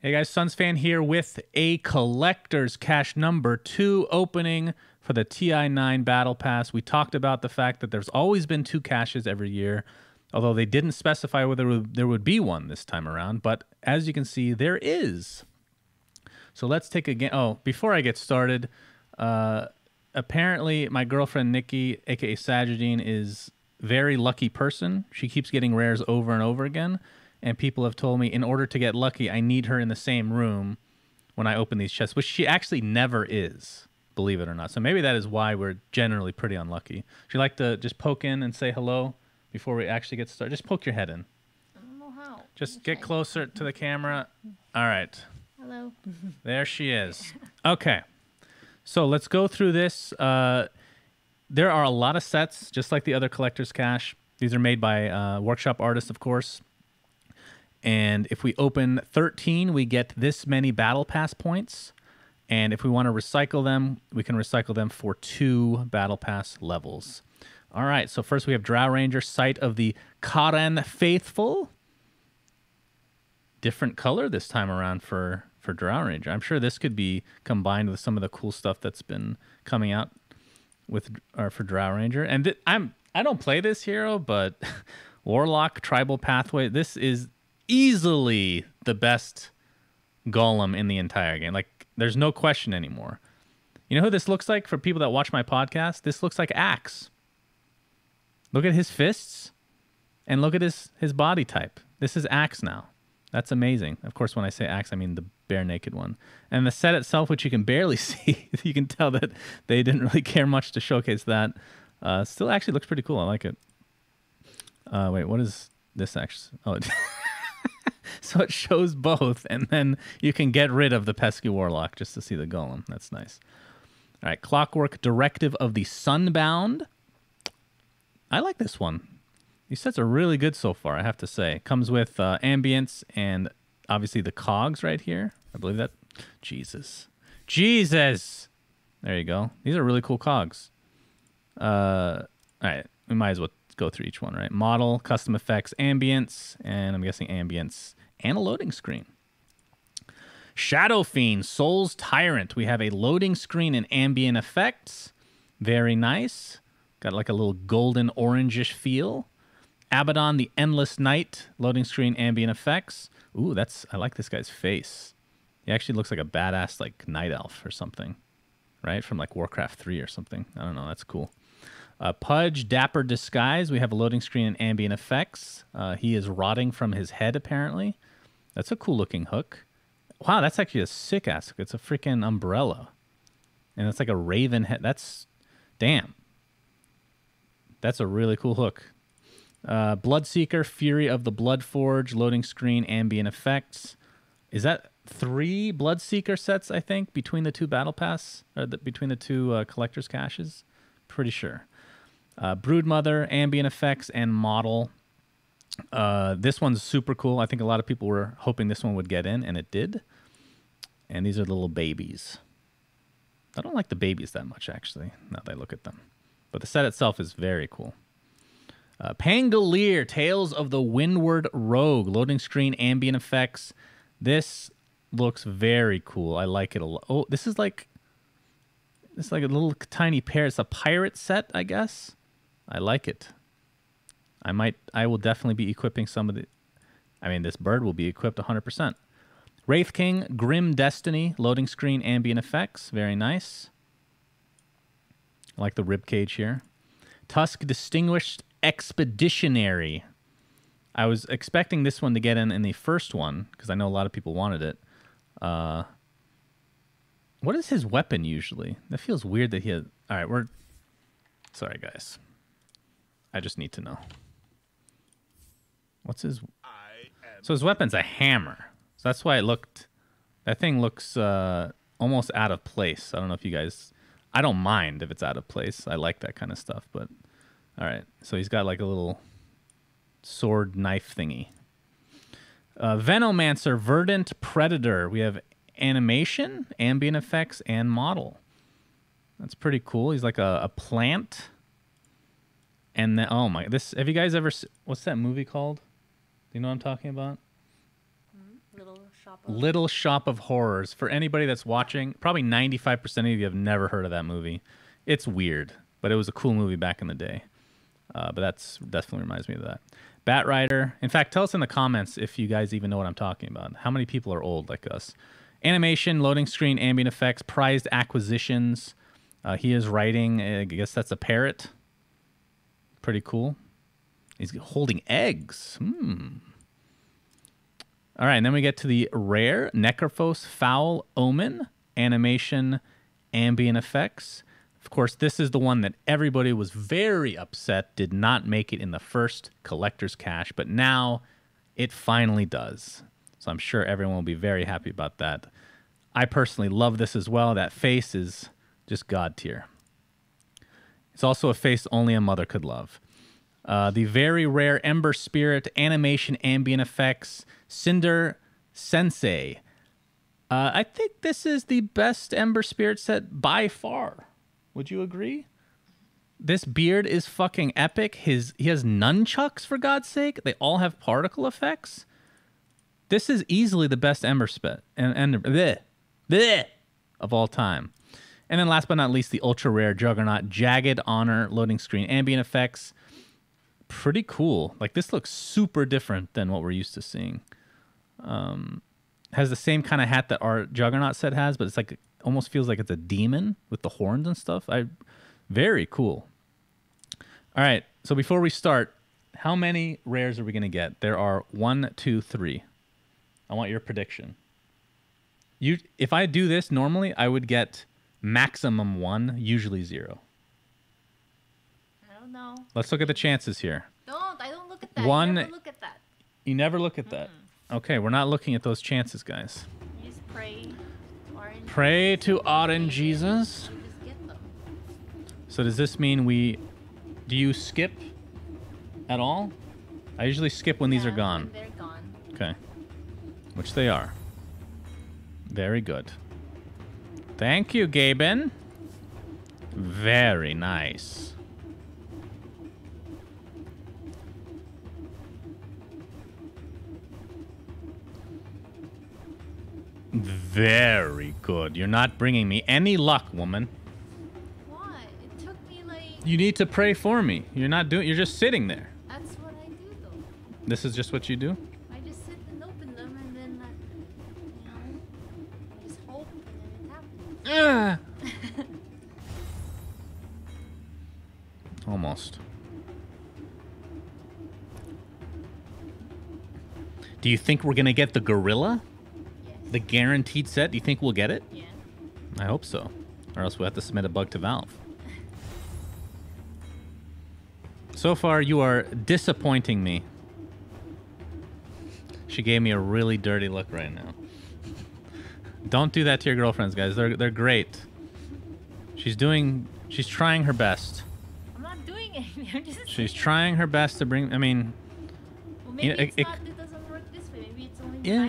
Hey guys, SUNSfan here with a collector's cache number two opening for the TI9 Battle Pass. We talked about the fact that there's always been two caches every year, although they didn't specify whether there would be one this time around. But as you can see, there is. So let's take again. Oh, before I get started, uh, apparently my girlfriend Nikki, aka Sajedene, is very lucky person. She keeps getting rares over and over again and people have told me in order to get lucky, I need her in the same room when I open these chests, which she actually never is, believe it or not. So maybe that is why we're generally pretty unlucky. She like to just poke in and say hello before we actually get started. Just poke your head in. I don't know how. Just get closer to the camera. All right. Hello. There she is. Okay. So let's go through this. Uh, there are a lot of sets, just like the other collector's cache. These are made by uh, workshop artists, of course. And if we open 13, we get this many battle pass points. And if we want to recycle them, we can recycle them for two battle pass levels. All right, so first we have Drow Ranger, Sight of the Karen Faithful. Different color this time around for, for Drow Ranger. I'm sure this could be combined with some of the cool stuff that's been coming out with or for Drow Ranger. And th- I'm I don't play this hero, but Warlock Tribal Pathway. This is easily the best golem in the entire game. Like, there's no question anymore. You know who this looks like for people that watch my podcast? This looks like Axe. Look at his fists and look at his, his body type. This is Axe now. That's amazing. Of course, when I say Axe, I mean the bare naked one. And the set itself, which you can barely see, you can tell that they didn't really care much to showcase that. Uh, still actually looks pretty cool. I like it. Uh, wait, what is this actually? Oh, so it shows both, and then you can get rid of the pesky warlock just to see the golem. That's nice. All right, Clockwork Directive of the Sunbound. I like this one. These sets are really good so far, I have to say. Comes with uh, ambience and obviously the cogs right here. I believe that. Jesus. Jesus! There you go. These are really cool cogs. Uh, all right, we might as well go through each one, right? Model, custom effects, ambience, and I'm guessing ambience and a loading screen. Shadow Fiend, Soul's Tyrant. We have a loading screen and ambient effects. Very nice. Got like a little golden orangish feel. Abaddon, the Endless Night, loading screen, ambient effects. Ooh, that's I like this guy's face. He actually looks like a badass like night elf or something, right? From like Warcraft 3 or something. I don't know. That's cool. Uh, Pudge, Dapper Disguise. We have a loading screen and ambient effects. Uh, he is rotting from his head, apparently. That's a cool looking hook. Wow, that's actually a sick ass. It's a freaking umbrella. And it's like a raven head. That's damn. That's a really cool hook. Uh, Bloodseeker, Fury of the Bloodforge, loading screen, ambient effects. Is that three Bloodseeker sets? I think between the two battle pass or the, between the two uh, collectors caches. Pretty sure. Uh, Broodmother, ambient effects, and model. Uh, this one's super cool. I think a lot of people were hoping this one would get in, and it did. And these are little babies. I don't like the babies that much, actually, now that I look at them. But the set itself is very cool. Uh, Pangolier, Tales of the Windward Rogue, loading screen, ambient effects. This looks very cool. I like it a lot. Oh, this is like this is like a little tiny pair. It's a pirate set, I guess. I like it. I might, I will definitely be equipping some of the. I mean, this bird will be equipped 100%. Wraith King, Grim Destiny, loading screen, ambient effects, very nice. I like the rib cage here. Tusk, Distinguished Expeditionary. I was expecting this one to get in in the first one because I know a lot of people wanted it. Uh, what is his weapon usually? That feels weird that he had. All right, we're. Sorry, guys. I just need to know. What's his? So his weapon's a hammer. So that's why it looked. That thing looks uh, almost out of place. I don't know if you guys. I don't mind if it's out of place. I like that kind of stuff. But all right. So he's got like a little sword knife thingy. Uh, Venomancer, Verdant Predator. We have animation, ambient effects, and model. That's pretty cool. He's like a, a plant. And then, oh my, this, have you guys ever, what's that movie called? Do you know what I'm talking about? Mm, Little Shop of Little Shop of Horrors. For anybody that's watching, probably 95% of you have never heard of that movie. It's weird, but it was a cool movie back in the day. Uh, but that's definitely reminds me of that. Batrider. In fact, tell us in the comments if you guys even know what I'm talking about. How many people are old like us? Animation, loading screen, ambient effects, prized acquisitions. Uh, he is writing. I guess that's a parrot. Pretty cool. He's holding eggs. Hmm. All right, and then we get to the rare Necrophos Foul Omen animation ambient effects. Of course, this is the one that everybody was very upset did not make it in the first collector's cache, but now it finally does. So I'm sure everyone will be very happy about that. I personally love this as well. That face is just god tier. It's also a face only a mother could love. Uh, the very rare Ember Spirit animation ambient effects, Cinder Sensei. Uh, I think this is the best Ember Spirit set by far. Would you agree? This beard is fucking epic. His he has nunchucks for God's sake. They all have particle effects. This is easily the best Ember Spit and and bleh, bleh, of all time. And then last but not least, the ultra rare Juggernaut Jagged Honor loading screen ambient effects. Pretty cool. Like this looks super different than what we're used to seeing. Um, has the same kind of hat that our Juggernaut set has, but it's like almost feels like it's a demon with the horns and stuff. I very cool. All right. So before we start, how many rares are we gonna get? There are one, two, three. I want your prediction. You, if I do this normally, I would get maximum one, usually zero. I. Let's look at the chances here. Don't. I don't look at that. One- You never look at that. You never look at that. Okay, we're not looking at those chances, guys. You just pray. Orange. Pray to Auden Jesus. just get them. So does this mean we? Do you skip at all? I usually skip when these are gone. They're gone. Okay. Which they are. Very good. Thank you, Gaben. Very nice. Very good. You're not bringing me any luck, woman. What? It took me like. You need to pray for me. You're not doing. You're just sitting there. That's what I do though. This is just what you do. I just sit and open them and then, uh, you know, I just hope and then it happens. Ah. Almost. Do you think we're gonna get the gorilla. The guaranteed set? Do you think we'll get it? yeah. I hope so, or else we have to submit a bug to Valve. So far, you are disappointing me. She gave me a really dirty look right now. Don't do that to your girlfriends, guys. They're they're great. She's doing. She's trying her best. I'm not doing anything. I'm just. She's trying her best to bring. I mean, Well, maybe Yeah, it- it's it- not. It doesn't work this way. Maybe it's only Yeah.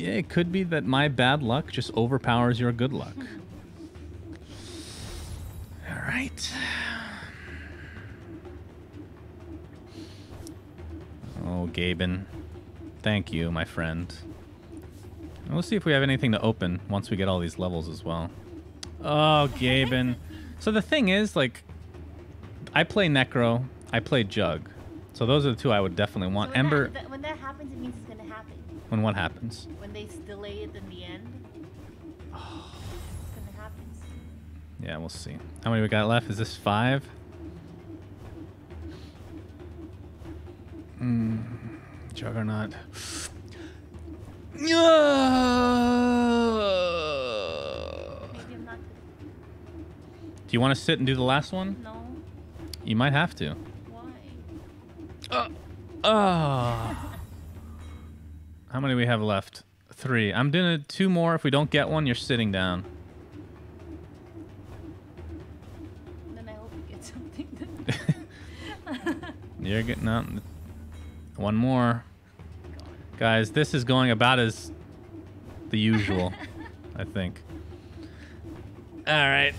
Yeah, it could be that my bad luck just overpowers your good luck. All right. Oh, Gaben. Thank you, my friend. We'll see if we have anything to open once we get all these levels as well. Oh, Gaben. So the thing is, like, I play Necro, I play Jug. So those are the two I would definitely want. So Ember, That, it's gonna happen. when what happens? When they delay it in the end, it's gonna happen. Yeah, we'll see. How many we got left? Is this five? Hmm. Juggernaut. Do you want to sit and do the last one? No. You might have to. Why? Oh. How many we have left? Three. I'm doing two more. If we don't get one, you're sitting down. Then I hope you get something. You're getting out. One more. Guys, this is going about as the usual, I think. All right.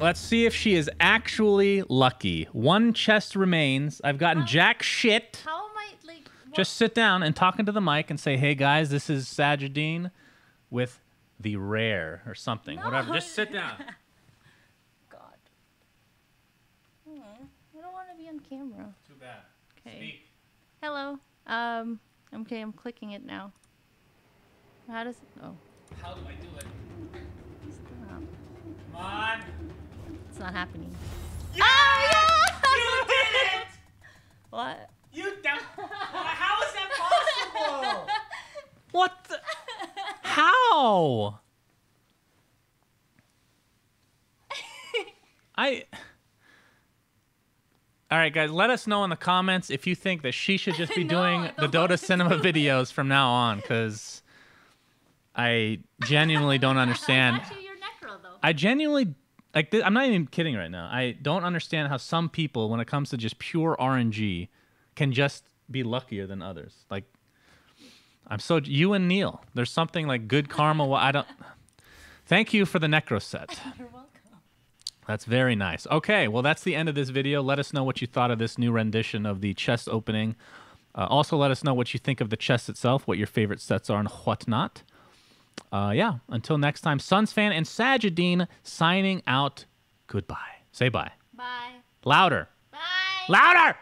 Let's see if she is actually lucky. One chest remains. I've gotten How- jack shit. How am I like? Why Just sit down and talk into the mic and say, "Hey guys, this is Sajedene with the rare or something, whatever." Just sit down. God. Hmm, I don't want to be on camera. Too bad. Okay. Hello. Um. Okay, I'm clicking it now. How does? Oh, How do I do it? stop. Come on. It's not happening. You did it! What? You don't. How is that possible? What? The? How? I. All right, guys, let us know in the comments if you think that she should just be No, doing the DotaCinema videos from now on, because I genuinely don't understand. Necro. I genuinely like. Th- I'm not even kidding right now. I don't understand how some people, when it comes to just pure RNG, can just be luckier than others. Like, I'm so you and Neil. There's something like good karma. I don't. Thank you for the necro set. You're welcome. That's very nice. Okay, well, that's the end of this video. Let us know what you thought of this new rendition of the chest opening. Uh, also, let us know what you think of the chest itself, what your favorite sets are, and whatnot. Uh, yeah, until next time, SUNSfan and Sajedene signing out. Goodbye. Say bye. Bye. Louder. Bye. Louder!